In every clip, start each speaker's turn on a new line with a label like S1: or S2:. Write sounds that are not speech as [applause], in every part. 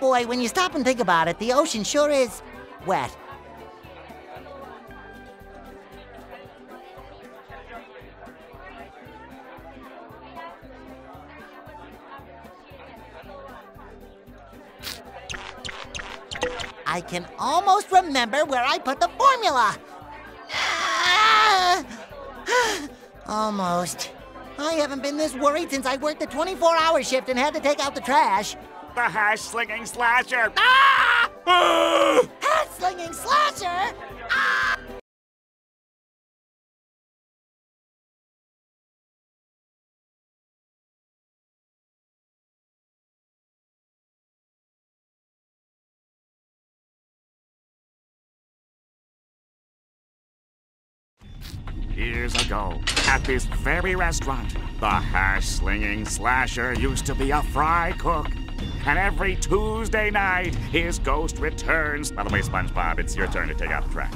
S1: Boy, when you stop and think about it, the ocean sure is wet. I can almost remember where I put the formula. [sighs] Almost. I haven't been this worried since I worked the 24 hour shift and had to take out the trash.
S2: The hash slinging slasher. Ah!
S1: Hat slinging slasher! Ah!
S2: Years ago, at this very restaurant, the hash slinging slasher used to be a fry cook. And every Tuesday night, his ghost returns. By the way, SpongeBob, it's your turn to take out the trash.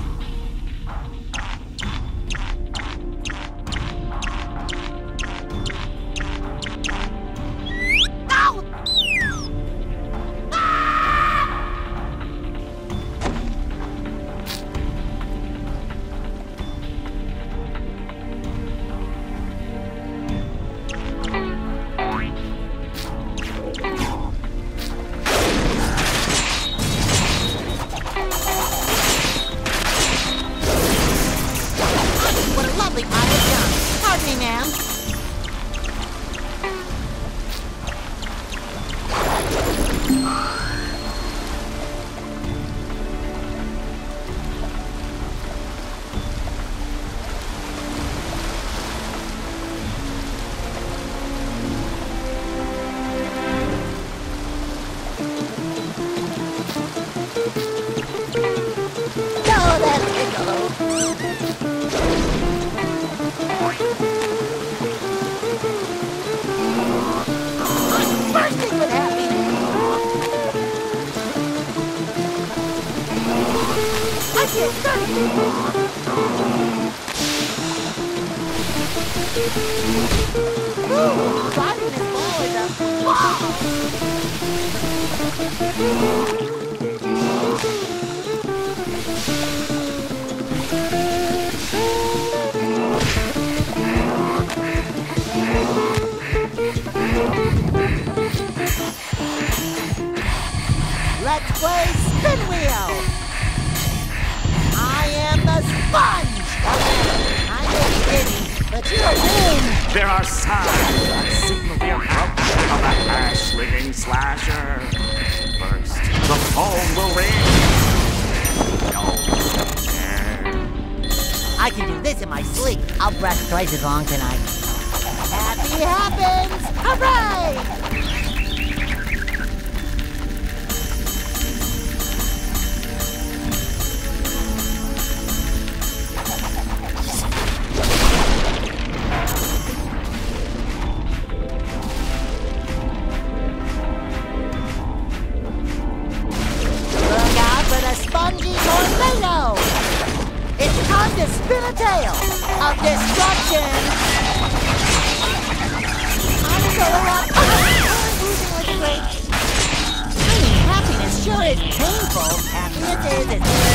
S1: Let's play spin wheel. I am the sponge. I may be dizzy, but win.
S2: There are signs that signal the approach of the hash slinging slasher. First, the phone will ring.
S1: I can do this in my sleep. I'll brush twice as long tonight. Happy happens! Hooray! Happiness painful. Happiness is, is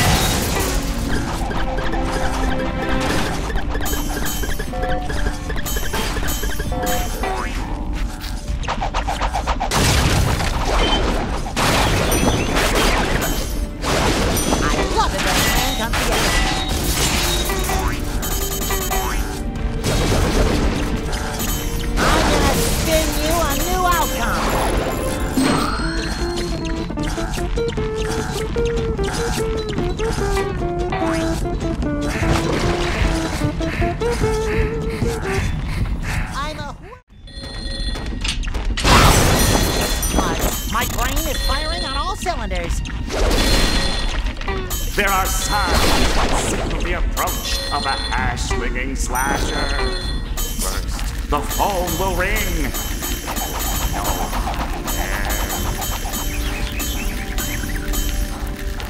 S2: the phone will ring.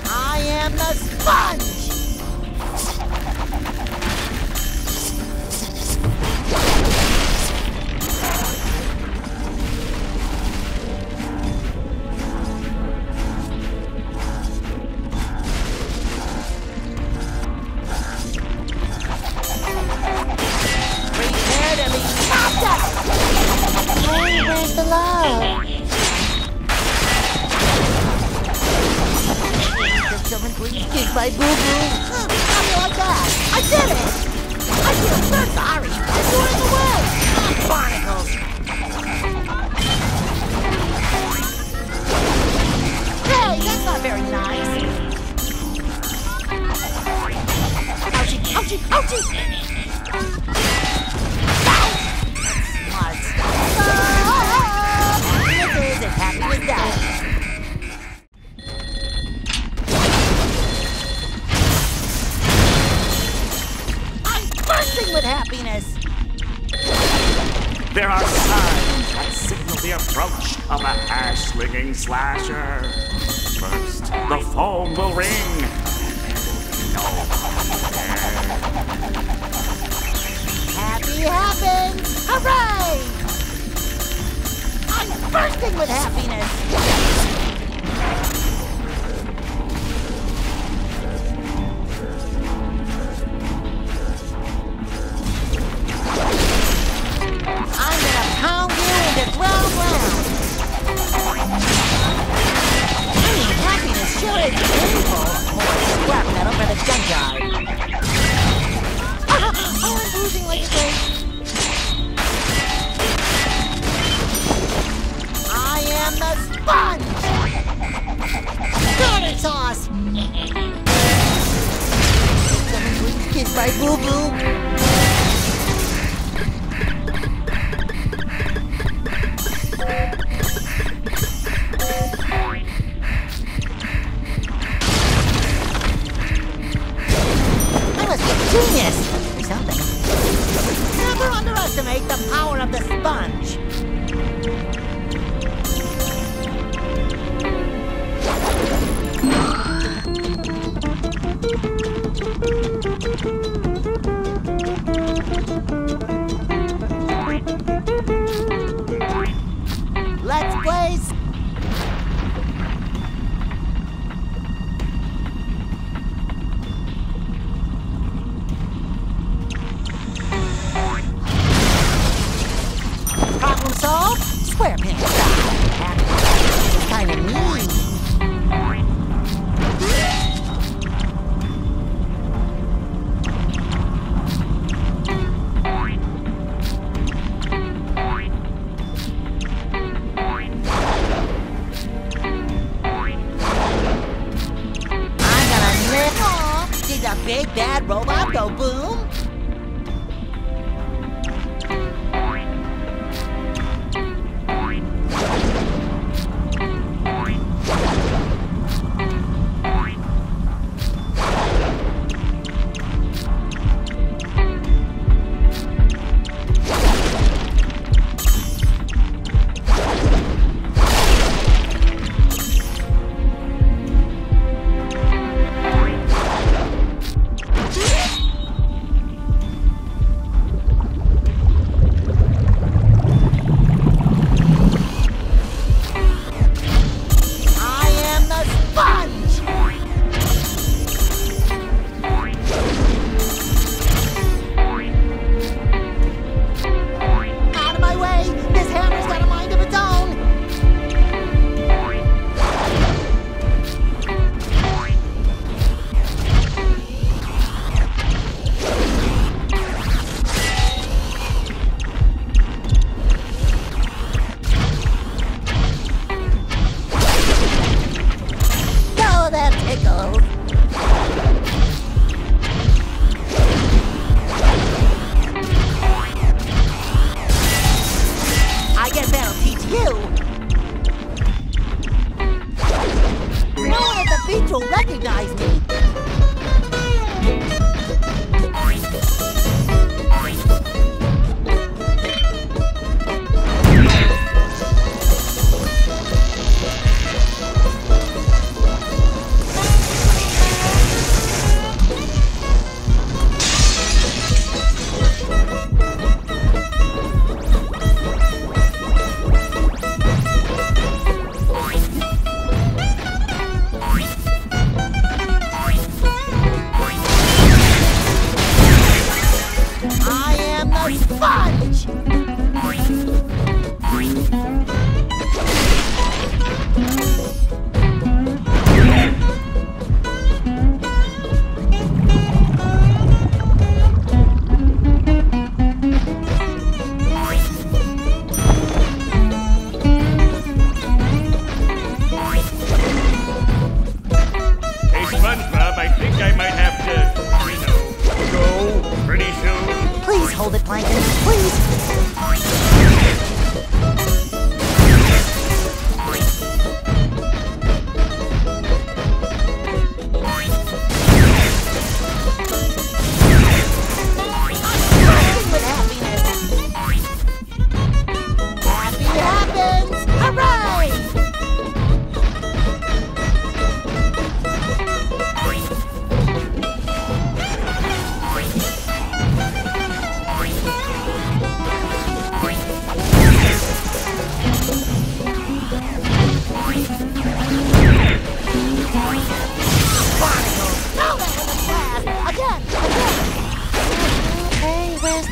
S1: I am the sponge.
S2: Ouchie! Ouchie! With happiness.
S1: There are signs that signal the approach of a hair-slinging slasher. First, the foam will ring.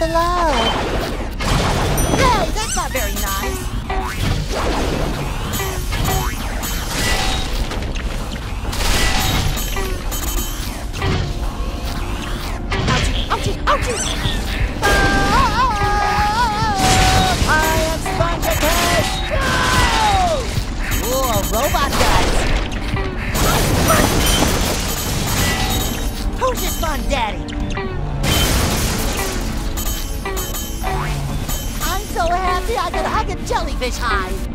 S2: the
S1: love. Hey, that's not very nice. Ouchie, ouchie, ouchie. Ah, I am robot does. Who's this fun daddy? I can hug a jellyfish hide.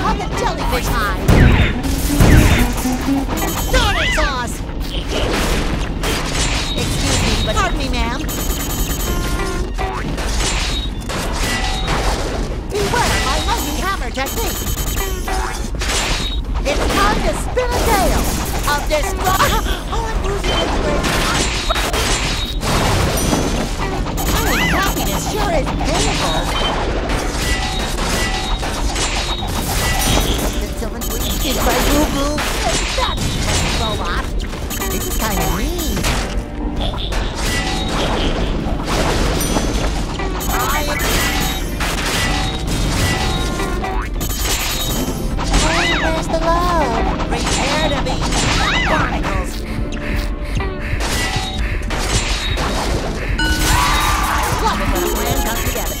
S1: all the jellyfish hide. Donut sauce! Excuse me, but... Pardon me, ma'am. Beware of my mighty hammer technique. It's time to spin a tale of this... [laughs] Oh, I'm losing inspiration. Oh, I mean, happiness sure is painful. was reached by Google. That's Robot. This is kind of mean. The love? To barnacles. Love it when a plan comes together.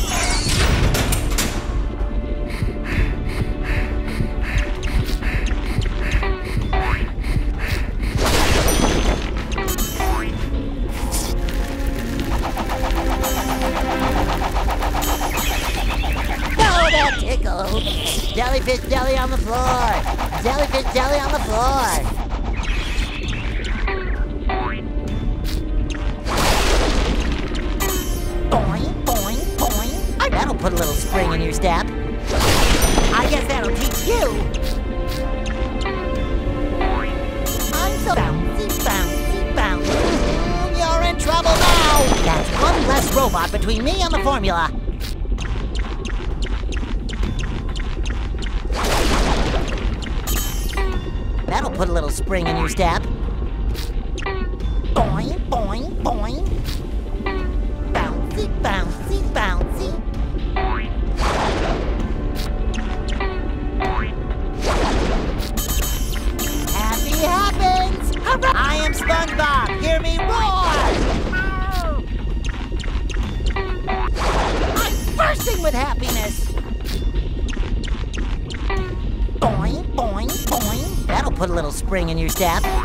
S1: step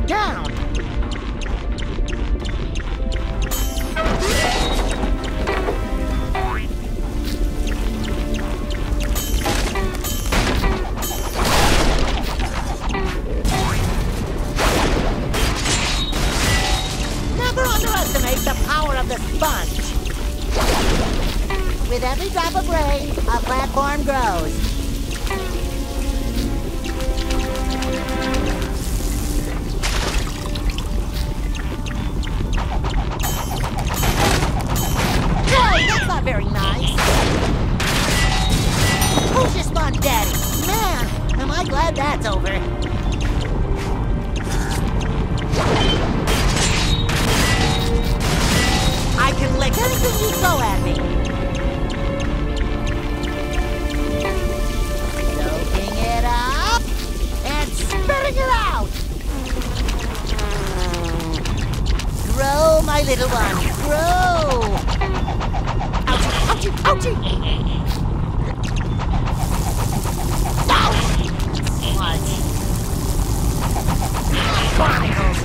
S1: go down. My little one, grow. Ouchie, ouchie, ouchie. Ouch! Barnacles.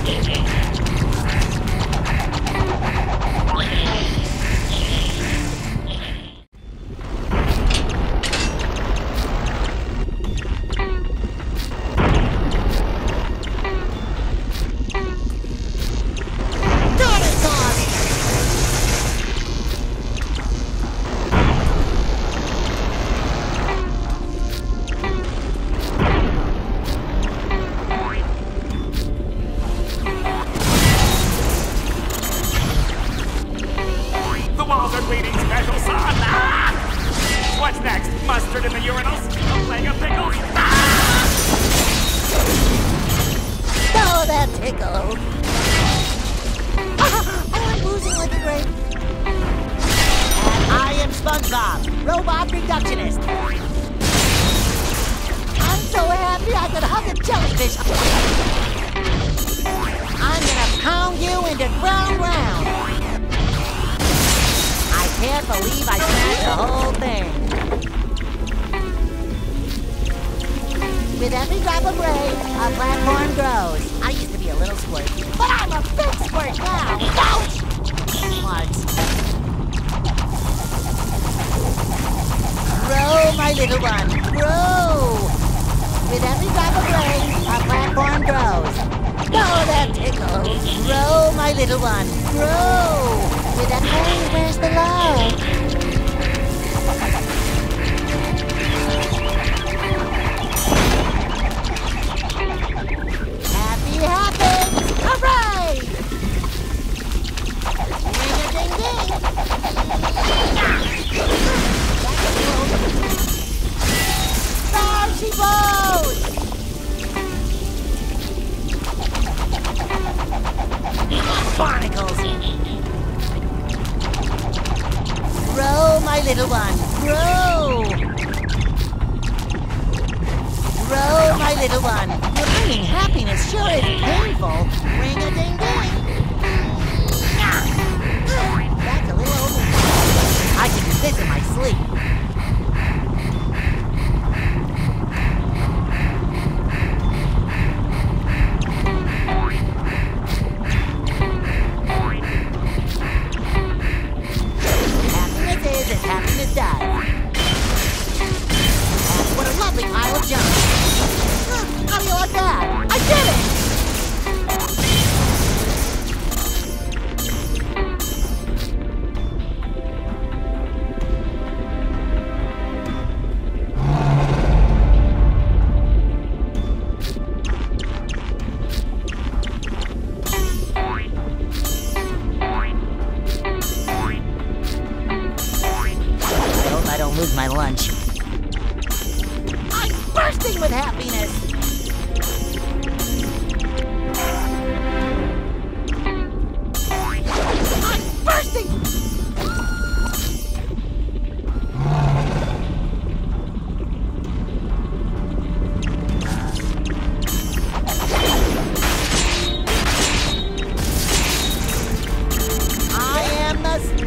S1: Tickles. [laughs] oh, I'm losing like a grape. I am SpongeBob, robot reductionist. I'm so happy I could hug a jellyfish. I'm gonna pound you into ground round. I can't believe I smashed the whole thing. With every drop of rain, a platform grows. Used to be a little squirt, but I'm a big squirt now. Ouch! Grow, my little one, grow. With every drop of rain, a platform grows. Oh, that tickles. Grow, my little one, grow. With every where's the love?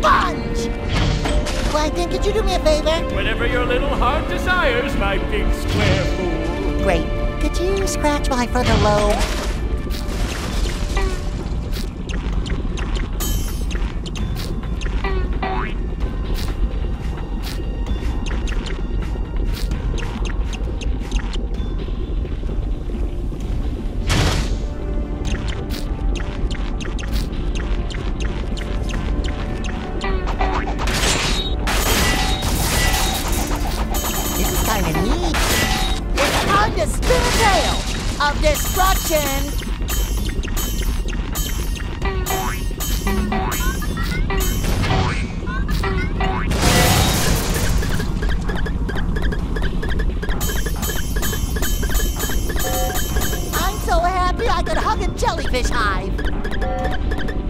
S1: Sponge! Plankton, could you do me a favor?
S3: Whatever your little heart desires, my big square fool.
S1: Great. Could you scratch my frontal lobe? Happy I could hug a jellyfish hive.